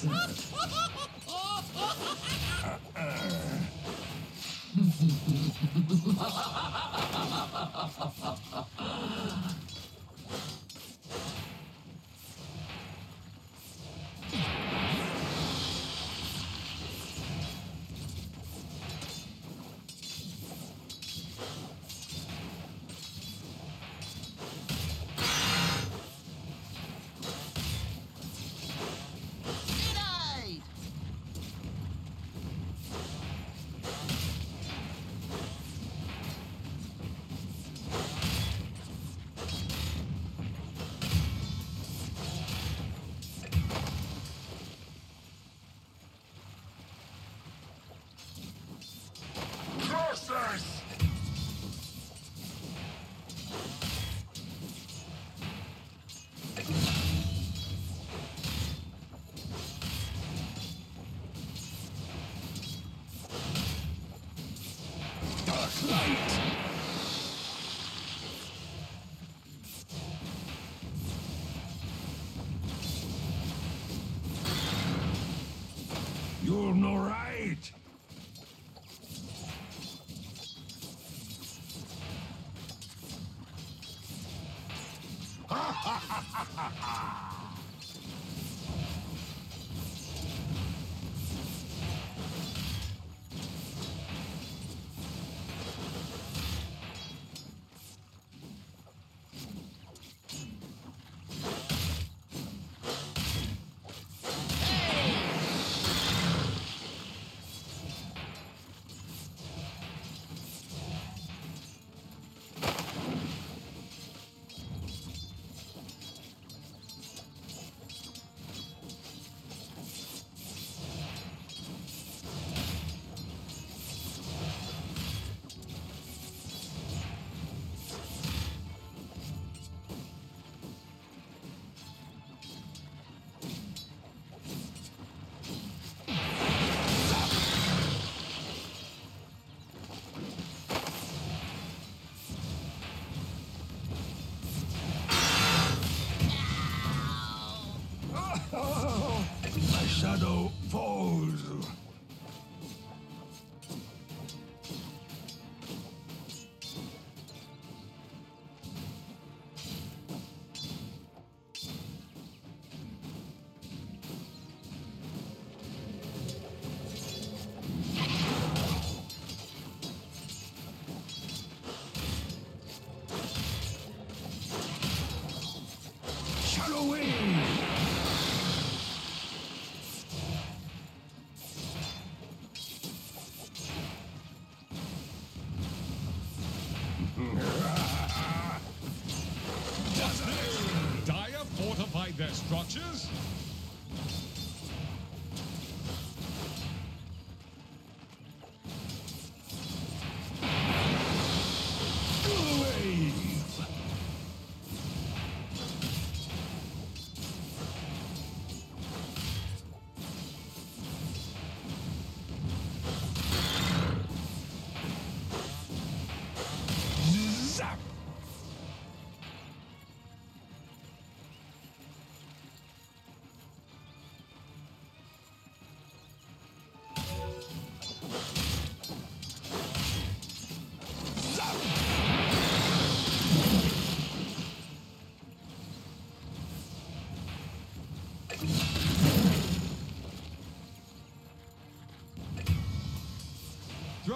could You're no right!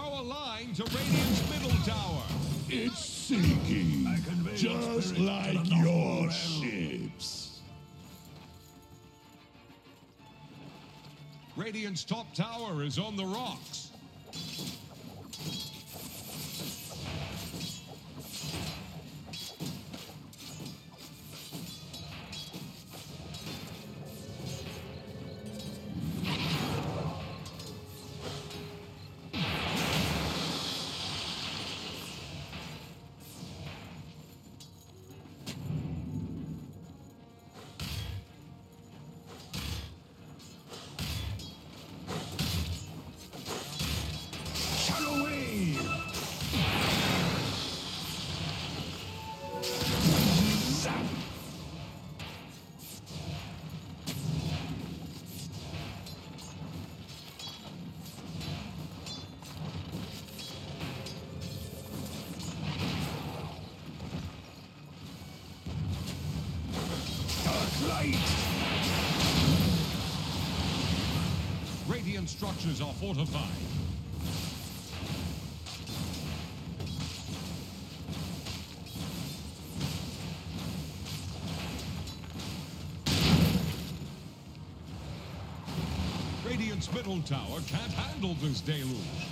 Throw a line to Radiant's middle tower. It's sinking, convey just like your Northern ships. Radiant's top tower is on the rocks. Light! Radiant structures are fortified. Radiant's middle tower can't handle this deluge.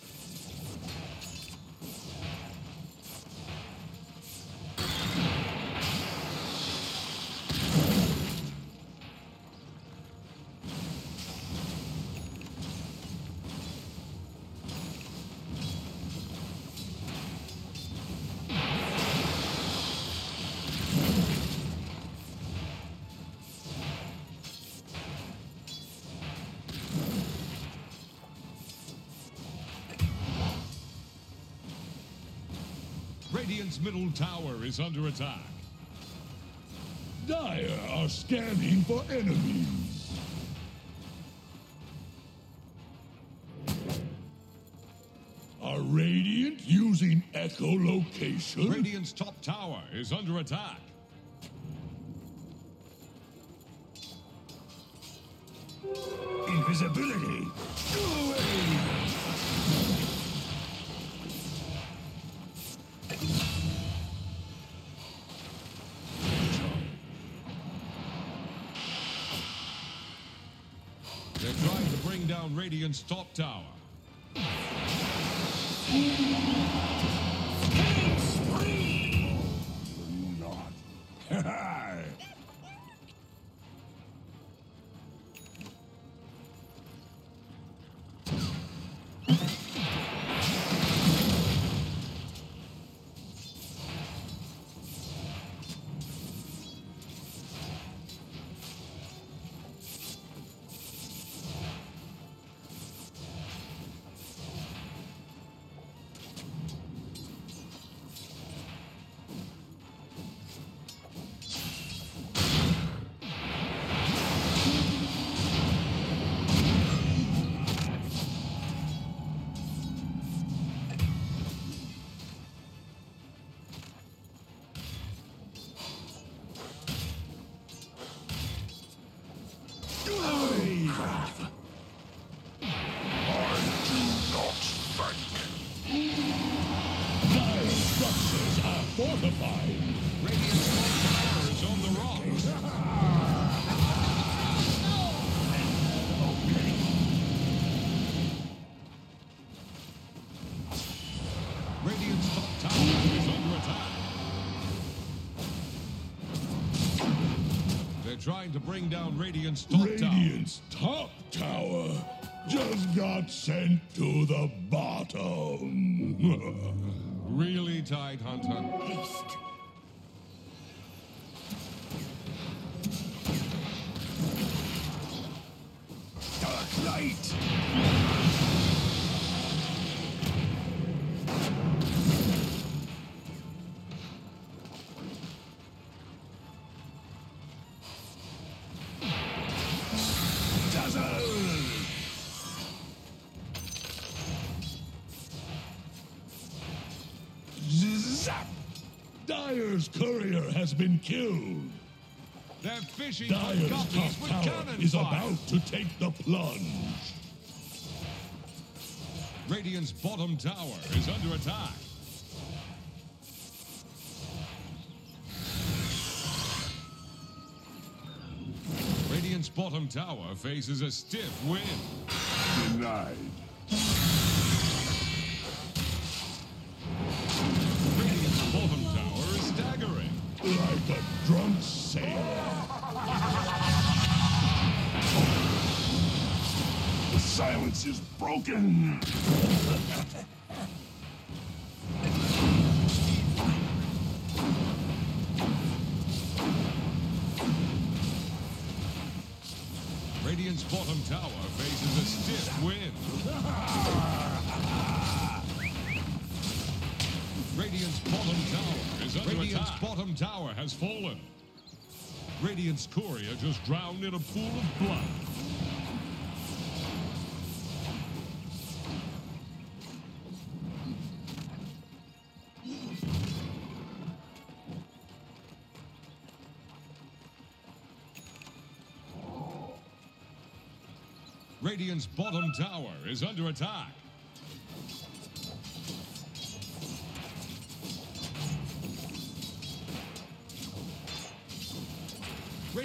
Middle tower is under attack. Dire are scanning for enemies. Are Radiant using echolocation? Radiant's top tower is under attack. Invisibility! Radiant's top tower. Trying to bring down Radiant's top tower. Radiant's top tower just got sent to the bottom. Really tight, Hunter. Haste. Dark light! Courier has been killed. They're fishing for Dire's top with tower is fire. about to take the plunge. Radiant's bottom tower is under attack. Radiant's bottom tower faces a stiff wind. Denied. Radiant's bottom tower is staggering. Like a drunk sailor. The silence is broken. Radiant's bottom tower faces a stiff wind. Radiant's bottom tower has fallen. Radiant's courier just drowned in a pool of blood. Radiant's bottom tower is under attack.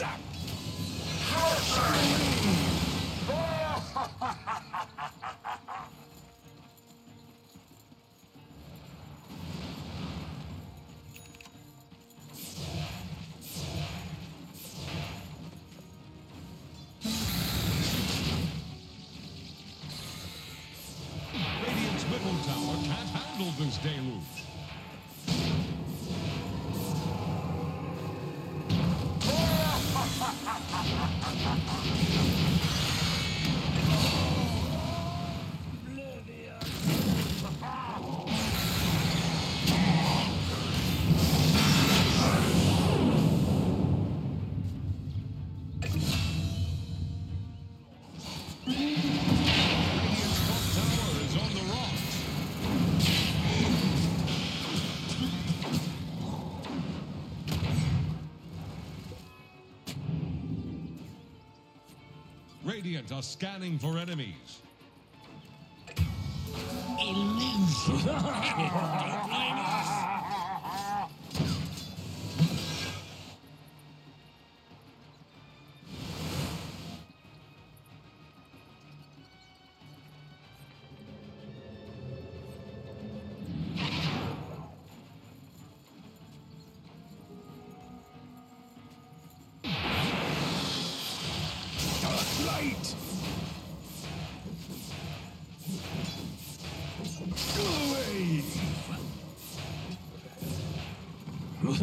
This Scanning for enemies.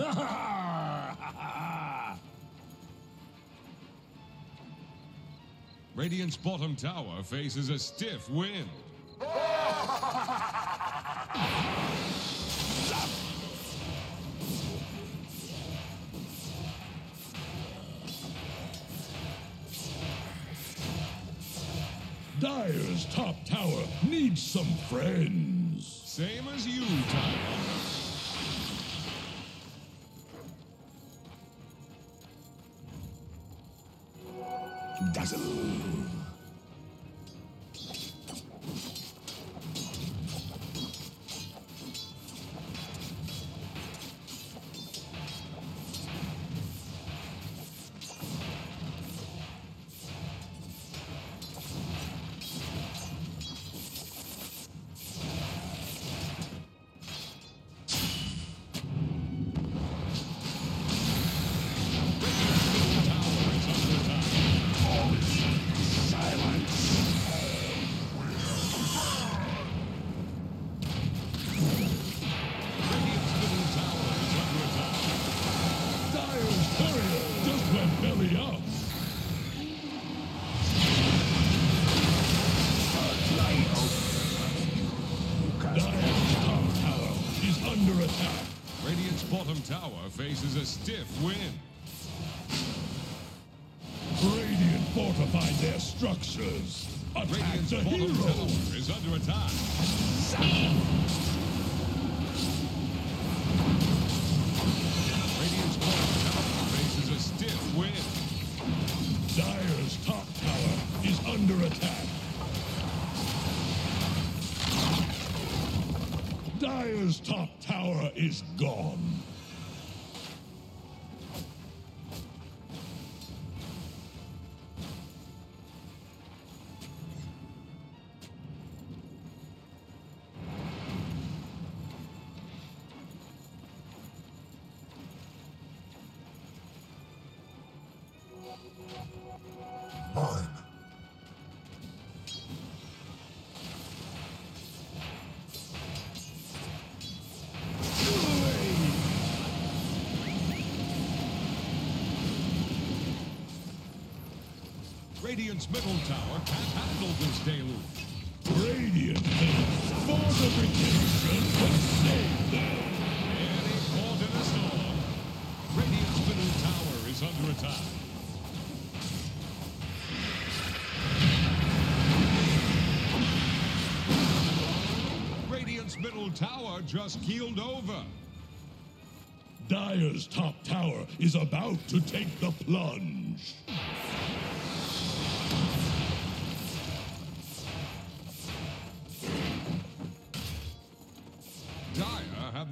Radiant's bottom tower faces a stiff wind. Dire's top tower needs some friends. Same as you, Tyler. dazzle. Tower faces a stiff wind. Radiant fortified their structures. Attack Radiant's the bottom heroes. tower is under attack. Radiant's bottom tower faces a stiff wind. Dire's top tower is under attack. Dire's top tower is gone. Radiant's middle tower can't handle this deluge. Radiant needs fortification to save them. Nearly caught in a storm. Radiant's middle tower is under attack. Radiant's middle tower just keeled over. Dire's top tower is about to take the plunge.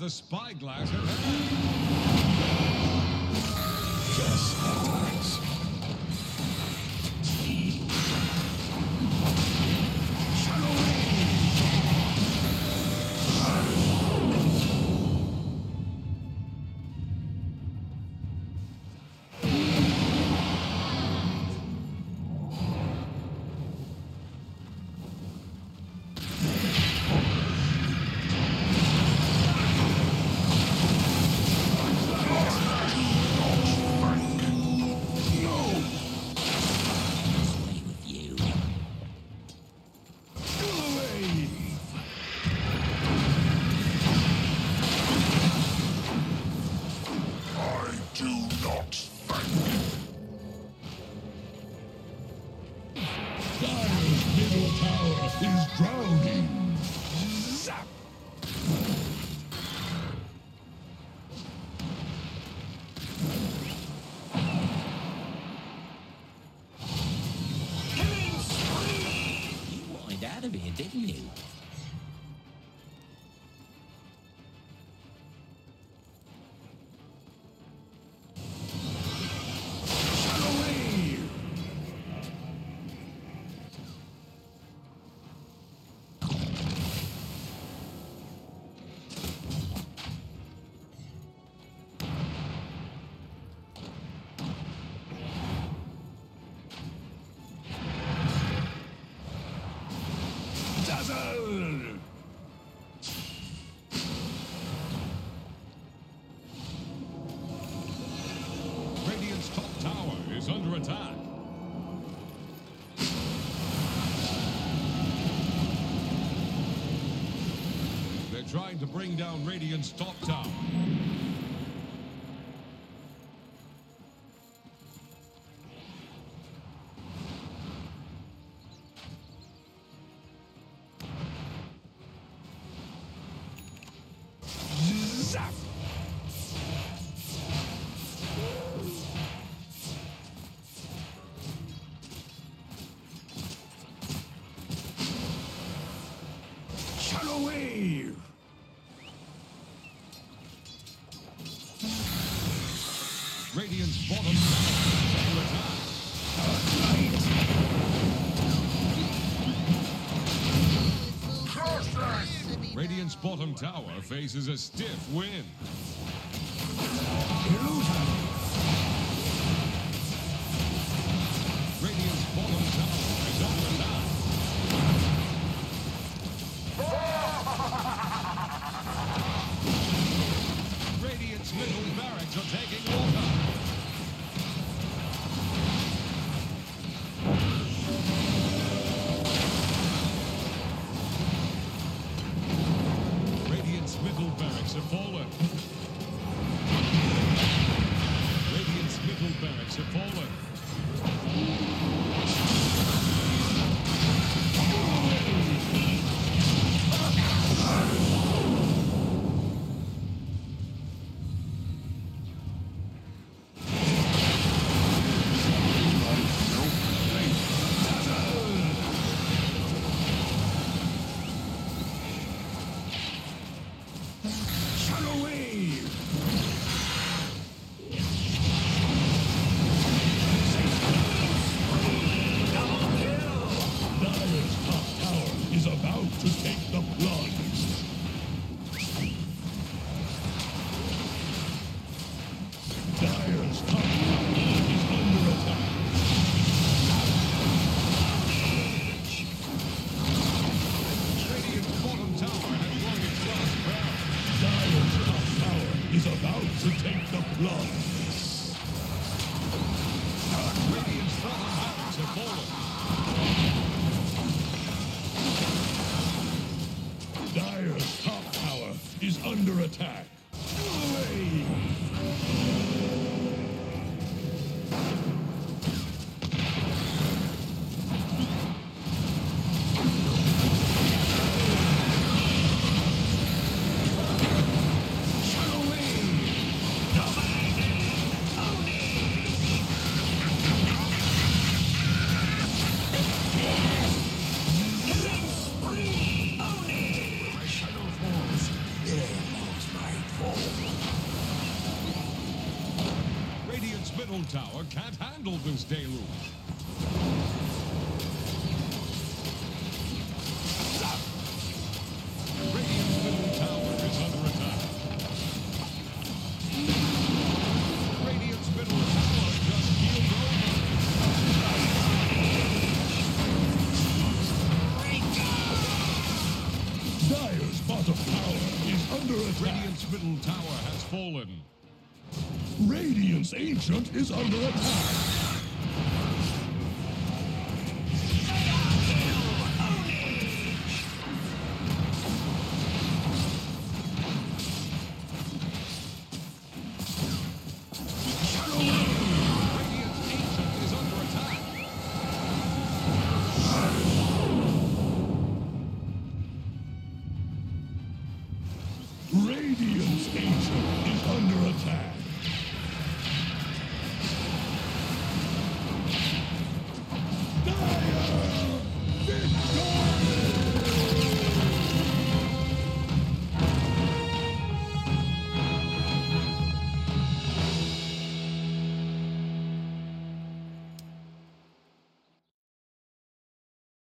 The spyglass ahead. Out of didn't you? Attack. They're trying to bring down Radiant's top tower. Bottom tower faces a stiff wind. Tower can't handle this deluge. Tower is under attack. Tower just healed tower is under attack. Radiant's middle tower has fallen. Ancient is under attack.